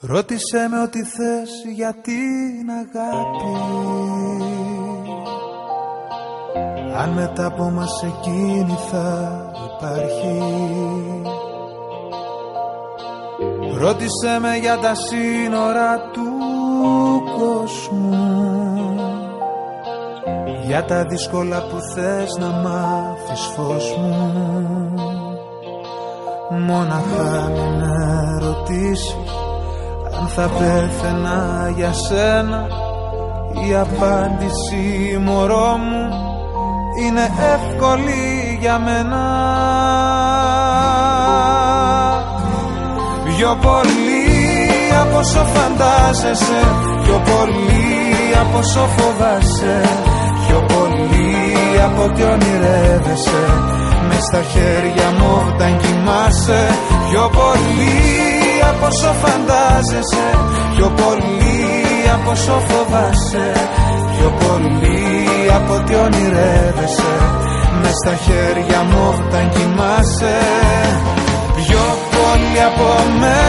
Ρώτησέ με ό,τι θες για την αγάπη. Αν μετά από μας εκείνη θα υπάρχει. Ρώτησέ με για τα σύνορα του κόσμου. Για τα δύσκολα που θες να μάθεις φως μου. Μόναχα μην ερωτήσεις αν θα πέθαινα για σένα Η απάντηση μωρό μου Είναι εύκολη για μένα. Πιο πολύ από όσο φαντάζεσαι Πιο πολύ από όσο φοβάσαι Πιο πολύ από ό,τι ονειρεύεσαι. Μες στα χέρια μου όταν κοιμάσαι Πιο πολύ από όσο φαντάζεσαι Πιο πολύ από όσο φοβάσαι. Πιο πολύ από ό,τι ονειρεύεσαι. Μες στα χέρια μου όταν κοιμάσαι. Πιο πολύ από μένα